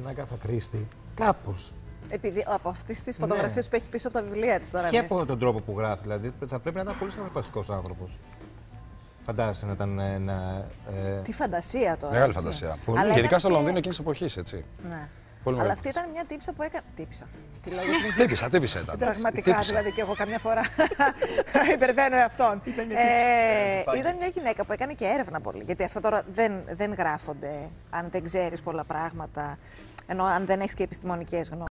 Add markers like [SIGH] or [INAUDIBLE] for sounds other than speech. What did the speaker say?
την Αγκάθα Κρίστη, κάπως. Επειδή από αυτέ τι φωτογραφίε που έχει πίσω από τα βιβλία της τώρα. Και λες. από τον τρόπο που γράφει, δηλαδή θα πρέπει να ήταν πολύ συναρπαστικός άνθρωπος. Φαντάζεσαι να ήταν ένα. Ε, Τι φαντασία τώρα. Μεγάλη έτσι. φαντασία. Αλλά Και ειδικά ήταν στο και- Λονδίνο εκείνης της εποχής, έτσι. Ναι. Πολύ Αλλά μεγάλη αυτή ήταν μια τύψα που έκανε. Τύψα. Τι λέω για την Τύπησα, τύπησα ήταν. Πραγματικά, Τύπησα. δηλαδή και εγώ καμιά φορά [LAUGHS] υπερβαίνω εαυτόν. Ε, ήταν μια γυναίκα που έκανε και έρευνα πολύ. Γιατί αυτά τώρα δεν, δεν γράφονται αν δεν ξέρεις πολλά πράγματα. Ενώ αν δεν έχεις και επιστημονικές γνώσει.